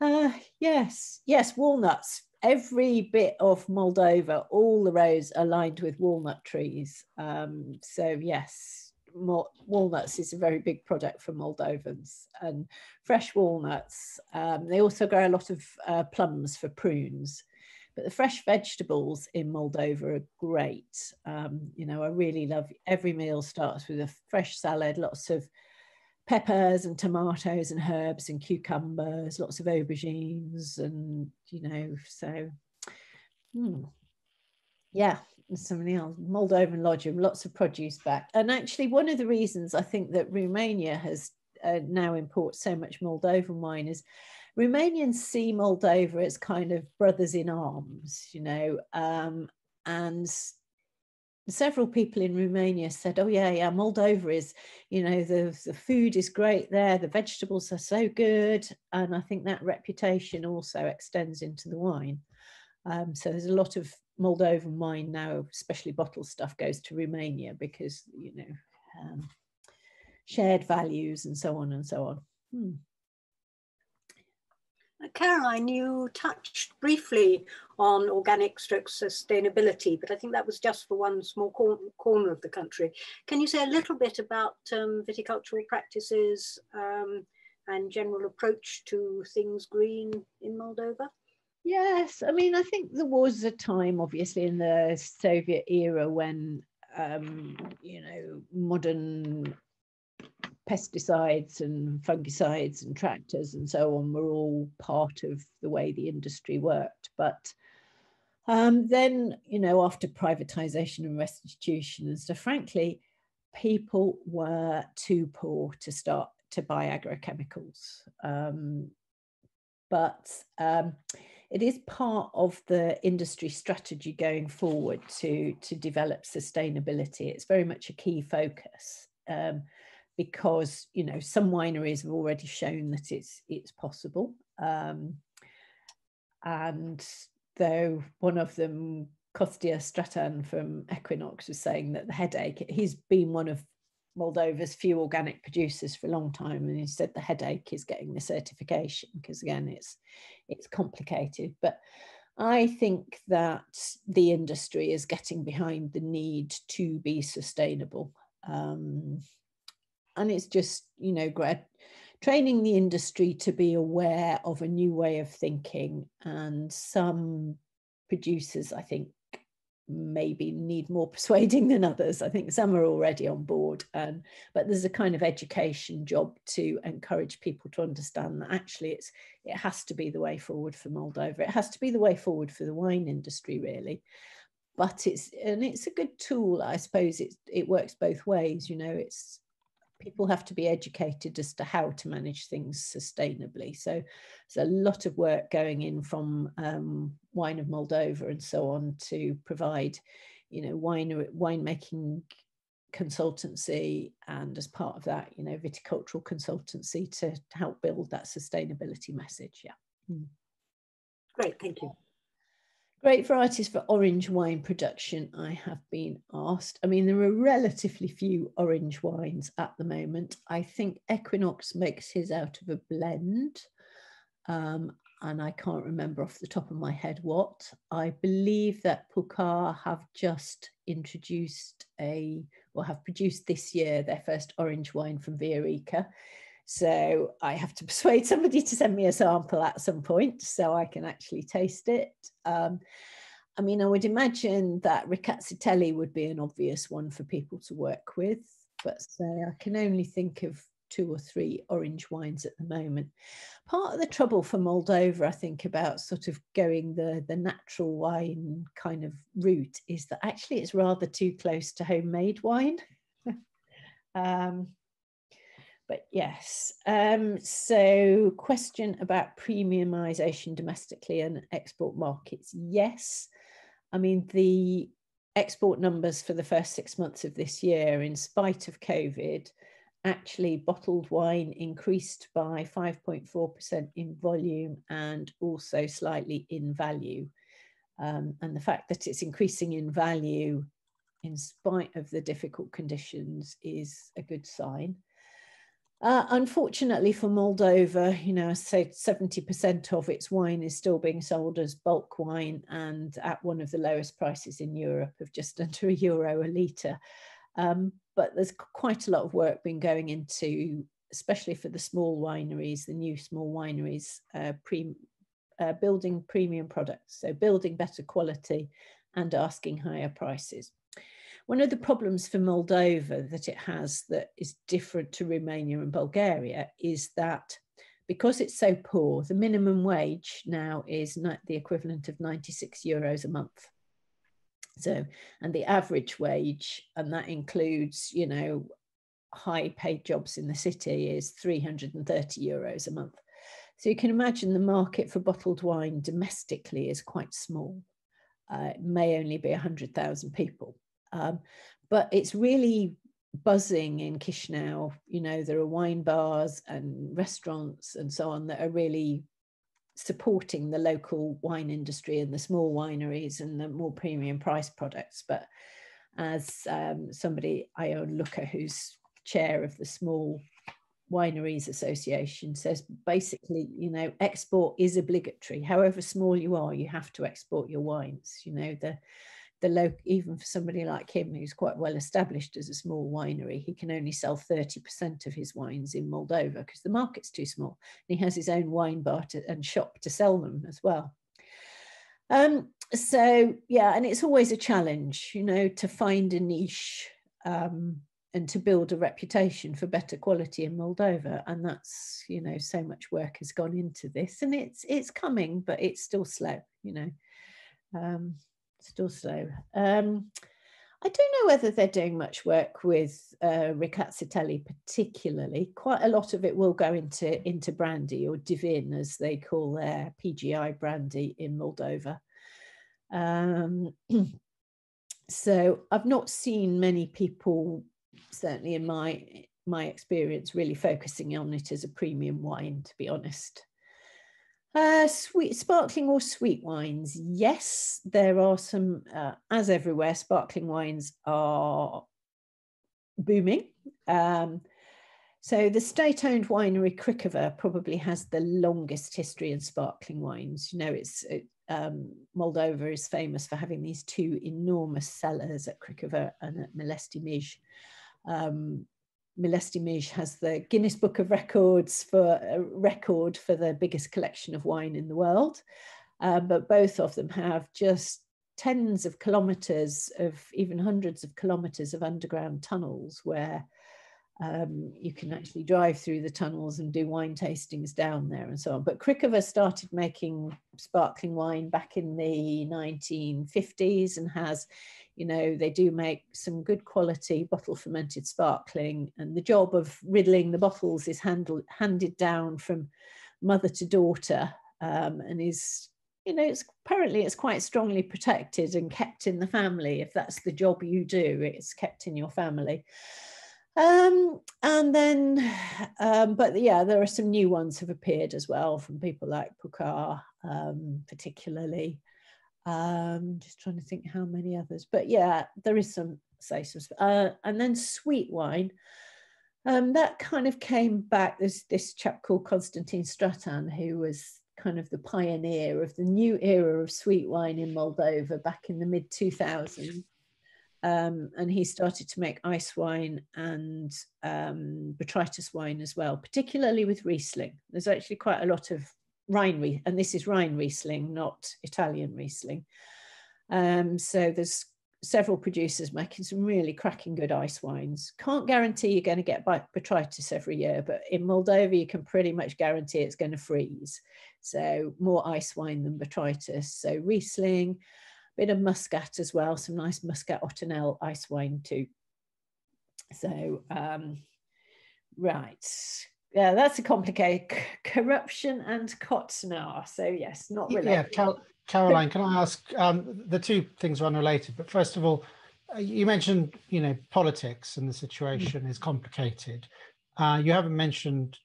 Uh, yes, yes, walnuts. Every bit of Moldova, all the roads are lined with walnut trees. Um, so yes, walnuts is a very big product for Moldovans and fresh walnuts. Um, they also grow a lot of uh, plums for prunes. But the fresh vegetables in Moldova are great. Um, you know, I really love every meal starts with a fresh salad, lots of peppers and tomatoes and herbs and cucumbers, lots of aubergines, and you know, so hmm. yeah, something else, Moldovan Lojum, lots of produce back. And actually, one of the reasons I think that Romania has uh, now imports so much Moldovan wine is Romanians see Moldova as kind of brothers in arms, you know, um, and several people in Romania said, "Oh yeah, yeah, Moldova is, you know, the the food is great there, the vegetables are so good," and I think that reputation also extends into the wine. Um, so there's a lot of Moldovan wine now, especially bottled stuff, goes to Romania because you know um, shared values and so on and so on. Hmm. Caroline, you touched briefly on organic stroke sustainability, but I think that was just for one small cor corner of the country. Can you say a little bit about um, viticultural practices um, and general approach to things green in Moldova? Yes, I mean, I think there was a time, obviously, in the Soviet era when, um, you know, modern pesticides and fungicides and tractors and so on were all part of the way the industry worked. But um, then, you know, after privatization and restitution and stuff, frankly, people were too poor to start to buy agrochemicals. Um, but um, it is part of the industry strategy going forward to, to develop sustainability. It's very much a key focus. Um, because you know some wineries have already shown that it's it's possible. Um, and though one of them Kostia Stratan from Equinox was saying that the headache he's been one of Moldova's few organic producers for a long time and he said the headache is getting the certification because again it's it's complicated. But I think that the industry is getting behind the need to be sustainable. Um, and it's just you know training the industry to be aware of a new way of thinking. And some producers i think maybe need more persuading than others. I think some are already on board. And but there's a kind of education job to encourage people to understand that actually it's it has to be the way forward for moldova. It has to be the way forward for the wine industry really. But it's and it's a good tool i suppose. It it works both ways you know. It's people have to be educated as to how to manage things sustainably. So there's a lot of work going in from um, Wine of Moldova and so on to provide, you know, wine winemaking consultancy and as part of that, you know, viticultural consultancy to, help build that sustainability message. Yeah. Mm. Great, thank you. Great varieties for orange wine production, I have been asked. I mean, there are relatively few orange wines at the moment. I think Equinox makes his out of a blend, um, and I can't remember off the top of my head what. I believe that Purcari have just introduced a, or have produced this year their first orange wine from Viorica. So I have to persuade somebody to send me a sample at some point so I can actually taste it. Um, I mean, I would imagine that Rkatsiteli would be an obvious one for people to work with, but say I can only think of two or three orange wines at the moment. Part of the trouble for Moldova, I think, about sort of going the, the natural wine kind of route is that actually it's rather too close to homemade wine. um, but yes. Um, so, question about premiumization domestically and export markets. Yes. I mean, the export numbers for the first six months of this year, in spite of COVID, actually bottled wine increased by 5.4% in volume and also slightly in value. Um, and the fact that it's increasing in value in spite of the difficult conditions is a good sign. Uh, unfortunately for Moldova, you know, I say 70% of its wine is still being sold as bulk wine and at one of the lowest prices in Europe of just under a euro a litre. Um, but there's quite a lot of work been going into, especially for the small wineries, the new small wineries, uh, pre, uh, building premium products, so building better quality and asking higher prices. One of the problems for Moldova that it has that is different to Romania and Bulgaria is that because it's so poor, the minimum wage now is not the equivalent of 96 euros a month. So, and the average wage, and that includes, you know, high paid jobs in the city, is 330 euros a month. So you can imagine the market for bottled wine domestically is quite small. Uh, it may only be 100,000 people. Um, but it's really buzzing in Chisinau. You know, there are wine bars and restaurants and so on that are really supporting the local wine industry and the small wineries and the more premium price products. But as um, somebody, Ion Luca, who's chair of the Small Wineries Association, says basically, you know, export is obligatory. However small you are, you have to export your wines. You know, the the local, even for somebody like him who's quite well established as a small winery, he can only sell 30% of his wines in Moldova because the market's too small. And he has his own wine bar to, and shop to sell them as well. Um, so yeah, and it's always a challenge, you know, to find a niche um, and to build a reputation for better quality in Moldova. And that's, you know, so much work has gone into this and it's it's coming, but it's still slow, you know. Um, still slow. Um, I don't know whether they're doing much work with uh, particularly. Quite a lot of it will go into, into brandy or Divin, as they call their PGI brandy in Moldova. Um, so I've not seen many people, certainly in my my experience, really focusing on it as a premium wine, to be honest. Uh, sweet, sparkling or sweet wines. Yes, there are some, uh, as everywhere, sparkling wines are booming. Um, so the state-owned winery Cricova probably has the longest history in sparkling wines. You know, it's it, um, Moldova is famous for having these two enormous cellars at Cricova and at Milestii Mici. Um, Milestii Mici has the Guinness Book of Records for a record for the biggest collection of wine in the world. Uh, but both of them have just tens of kilometers of even hundreds of kilometers of underground tunnels where um, you can actually drive through the tunnels and do wine tastings down there and so on. But Cricova started making sparkling wine back in the 1950s and has you know, they do make some good quality bottle fermented sparkling, and the job of riddling the bottles is handled, handed down from mother to daughter, um, and is, you know, it's apparently it's quite strongly protected and kept in the family. If that's the job you do, it's kept in your family. Um, and then, um, but yeah, there are some new ones have appeared as well from people like Purcari, um, particularly. Um, just trying to think how many others, but yeah, there is some say some. Uh, and then sweet wine. Um, that kind of came back. There's this chap called Constantine Stratan, who was kind of the pioneer of the new era of sweet wine in Moldova back in the mid 2000s. Um, and he started to make ice wine and um, botrytis wine as well, particularly with Riesling. There's actually quite a lot of Rhine, and this is Rhine Riesling, not Italian Riesling. Um, so there's several producers making some really cracking good ice wines. Can't guarantee you're going to get botrytis every year, but in Moldova you can pretty much guarantee it's going to freeze. So more ice wine than botrytis. So Riesling, bit of Muscat as well, some nice Muscat Ottonel ice wine too. So um, right, yeah, that's a complicated corruption and Kotnar. So yes, not related. Yeah, Car Caroline, can I ask? Um, the two things are unrelated, but first of all, uh, you mentioned you know politics and the situation mm. is complicated. Uh, you haven't mentioned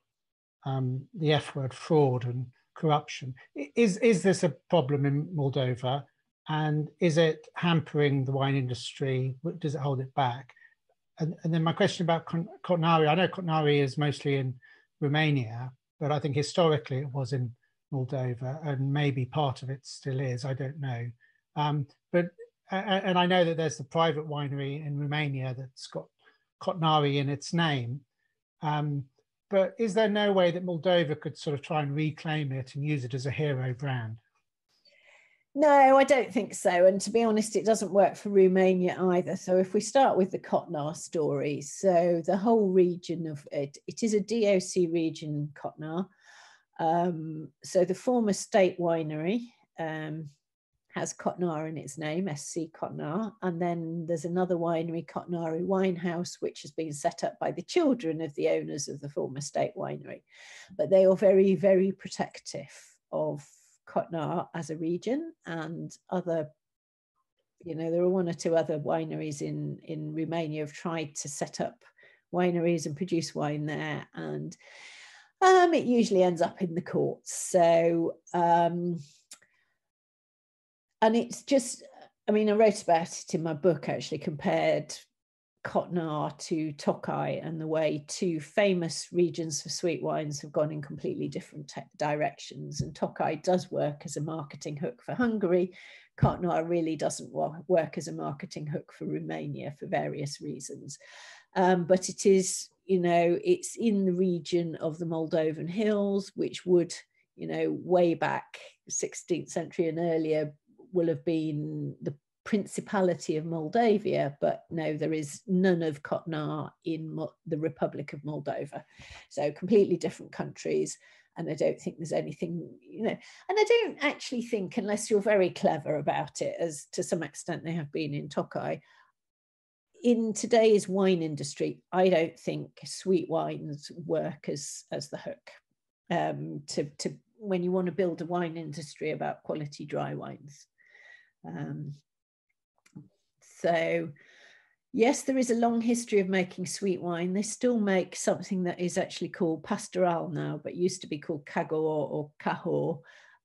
um, the F word, fraud and corruption. Is is this a problem in Moldova? And is it hampering the wine industry? Does it hold it back? And, and then my question about Cotnari, I know Cotnari is mostly in Romania, but I think historically it was in Moldova, and maybe part of it still is. I don't know. Um, but and I know that there's the private winery in Romania that's got Cotnari in its name. Um, but is there no way that Moldova could sort of try and reclaim it and use it as a hero brand? No, I don't think so. And to be honest, it doesn't work for Romania either. So if we start with the Kotnar story, so the whole region of it, it is a DOC region, Kotnar. Um, so the former state winery, um, has Cotnar in its name, SC Cotnar. And then there's another winery, Cotnari Winehouse, which has been set up by the children of the owners of the former state winery. But they are very, very protective of Cotnar as a region and other you know there are one or two other wineries in in Romania have tried to set up wineries and produce wine there and um, it usually ends up in the courts. So um, and it's just i mean i wrote about it in my book actually compared Cotnar to Tokai and the way two famous regions for sweet wines have gone in completely different directions. And Tokai does work as a marketing hook for Hungary. Cotnar really doesn't work as a marketing hook for Romania for various reasons. Um, but it is, you know, it's in the region of the Moldovan hills, which would, you know, way back 16th century and earlier will have been the Principality of Moldavia, but no, there is none of Cotnar in Mo the Republic of Moldova. So completely different countries. And I don't think there's anything, you know, and I don't actually think, unless you're very clever about it, as to some extent they have been in Tokai, in today's wine industry, I don't think sweet wines work as, as the hook um, to, to when you want to build a wine industry about quality dry wines. Um, so, yes, there is a long history of making sweet wine. They still make something that is actually called pastoral now, but used to be called kagor or cahor,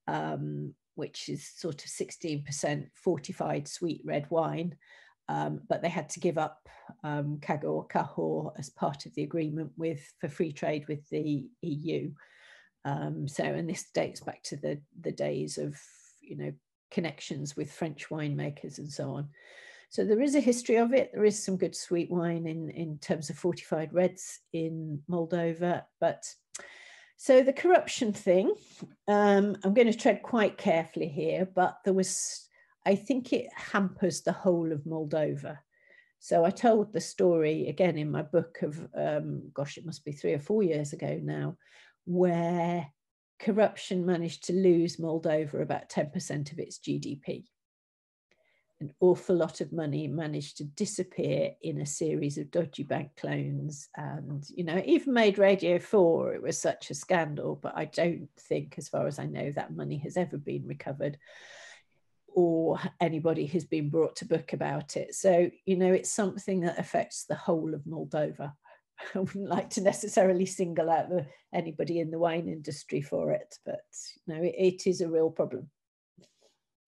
um, which is sort of 16% fortified sweet red wine. Um, but they had to give up um, kagor cahor as part of the agreement with for free trade with the EU. Um, so, and this dates back to the the days of you know connections with French winemakers and so on. So there is a history of it. There is some good sweet wine in, in terms of fortified reds in Moldova. But so the corruption thing, um, I'm going to tread quite carefully here, but there was, I think it hampers the whole of Moldova. So I told the story again in my book of, um, gosh, it must be three or four years ago now, where corruption managed to lose Moldova about 10% of its GDP an awful lot of money managed to disappear in a series of dodgy bank loans. And you know even made radio 4 it was such a scandal but i don't think as far as i know that money has ever been recovered or anybody has been brought to book about it. So you know it's something that affects the whole of moldova. I wouldn't like to necessarily single out the, anybody in the wine industry for it, but you know, it, it is a real problem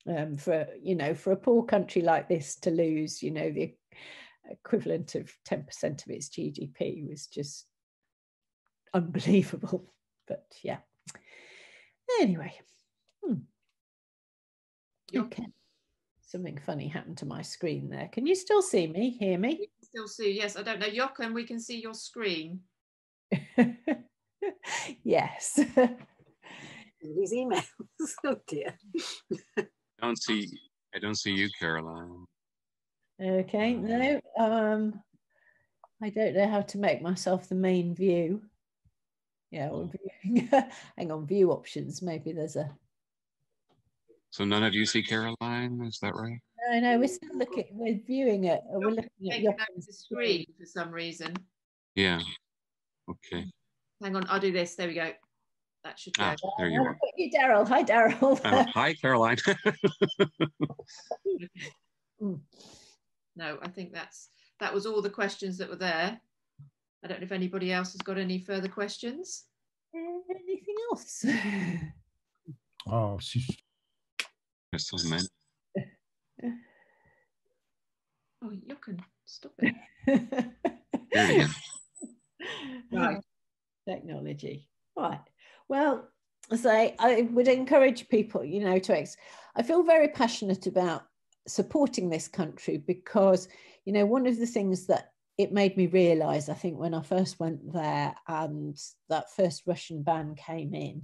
um, for you know for a poor country like this to lose you know the equivalent of 10% of its GDP was just unbelievable. But yeah. Anyway. Hmm. okay. Something funny happened to my screen there. Can you still see me? Hear me? Still see yes. I don't know. Jochen we can see your screen. Yes. His emails. Oh dear. I don't see I don't see you, Caroline. Okay, no. Um I don't know how to make myself the main view. Yeah, we're viewing. hang on, view options. Maybe there's a so none of you see Caroline, is that right? No, no, we're still looking, we're viewing it. We're looking at your the screen for some reason. Yeah. Okay. Hang on, I'll do this. There we go. That should ah, go. there you are. You, Daryl. Hi, Daryl. Uh, hi, Caroline. no, I think that's that was all the questions that were there. I don't know if anybody else has got any further questions. Anything else? Oh, she's. There's so many. Oh, you can stop it. right. Technology. Right. Well, say I would encourage people, you know, to ex- I feel very passionate about supporting this country because, you know, one of the things that it made me realize, I think, when I first went there and that first Russian ban came in,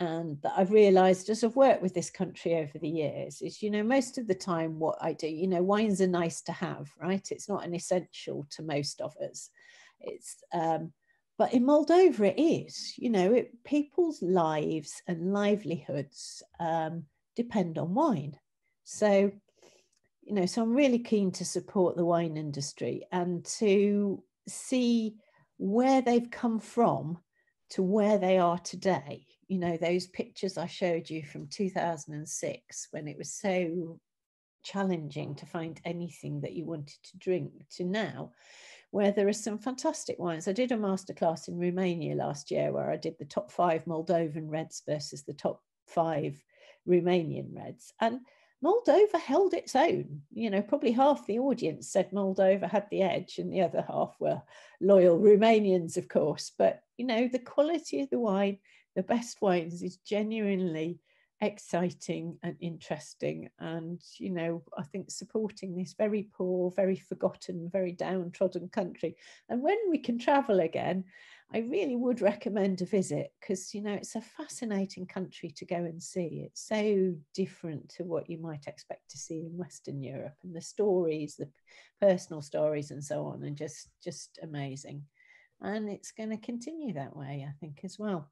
and that I've realized as I've worked with this country over the years is, you know, most of the time what I do, you know, wines are nice to have, right? It's not an essential to most of us. It's, um, but in Moldova, it is, you know, it, people's lives and livelihoods um, depend on wine. So, you know, so I'm really keen to support the wine industry and to see where they've come from to where they are today. You know, those pictures I showed you from 2006 when it was so challenging to find anything that you wanted to drink to now where there are some fantastic wines. I did a masterclass in Romania last year where I did the top five Moldovan reds versus the top five Romanian reds. And Moldova held its own. You know, probably half the audience said Moldova had the edge, and the other half were loyal Romanians, of course. But, you know, the quality of the wine, the best wines, is genuinely exciting and interesting and you know i think supporting this very poor very forgotten very downtrodden country. And when we can travel again i really would recommend a visit because you know it's a fascinating country to go and see. It's so different to what you might expect to see in western europe and the stories the personal stories and so on and just just amazing. And it's going to continue that way i think as well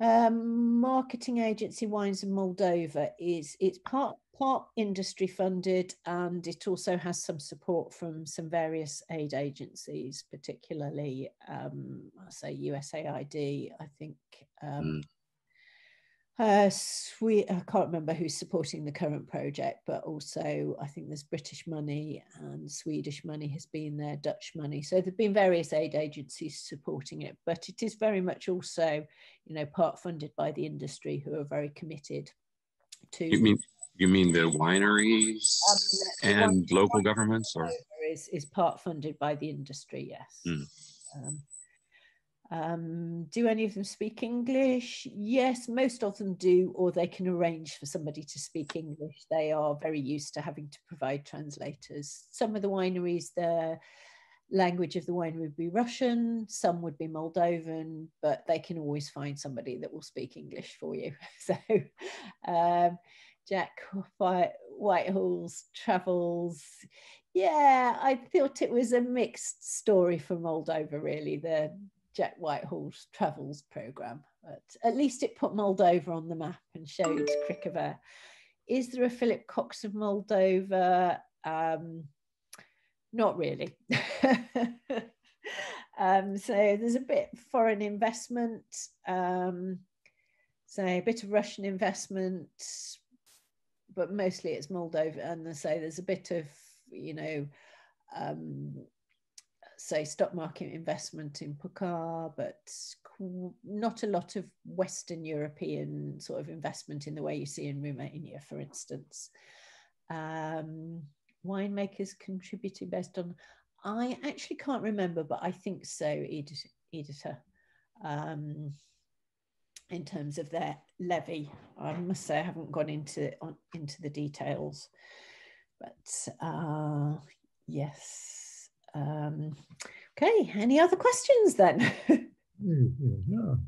um, marketing agency Wines in Moldova is it's part part industry funded and it also has some support from some various aid agencies, particularly um, I say USAID. I think um, mm. Uh, sweet, I can't remember who's supporting the current project, but also I think there's British money and Swedish money has been there, Dutch money. So there've been various aid agencies supporting it, but it is very much also, you know, part funded by the industry who are very committed to. You mean you mean the wineries um, the and local governments, or is is part funded by the industry? Yes. Mm. Um, um, do any of them speak English? Yes, most of them do, or they can arrange for somebody to speak English. They are very used to having to provide translators. Some of the wineries, the language of the winery would be Russian, some would be Moldovan, but they can always find somebody that will speak English for you. So, um, Jack Whitehall's travels. Yeah, I thought it was a mixed story for Moldova, really. The Jack Whitehall's travels program. But at least it put Moldova on the map and showed Cricova. Is there a Philip Cox of Moldova? Um, not really. um, so there's a bit foreign investment, um, so a bit of Russian investment, but mostly it's Moldova. And so there's a bit of, you know, um, say stock market investment in Purcari, but not a lot of Western European sort of investment in the way you see in Romania, for instance. Um, winemakers contributing based on, I actually can't remember, but I think so, editor. Um, in terms of their levy, I must say I haven't gone into on, into the details, but uh, yes. Um, okay, any other questions then? yeah.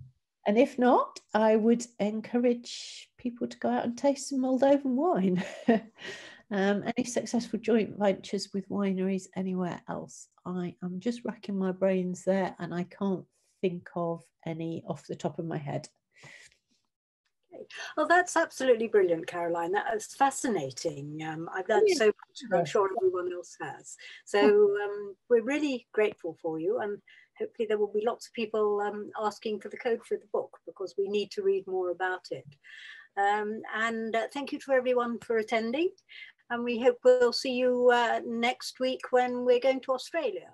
And if not, I would encourage people to go out and taste some Moldovan wine. um, any successful joint ventures with wineries anywhere else? I am just racking my brains there and I can't think of any off the top of my head. Well, that's absolutely brilliant, Caroline. That is fascinating. Um, I've learned so much, and I'm sure everyone else has. So um, we're really grateful for you, and hopefully there will be lots of people um, asking for the code for the book because we need to read more about it. Um, and uh, thank you to everyone for attending. And we hope we'll see you uh, next week when we're going to Australia.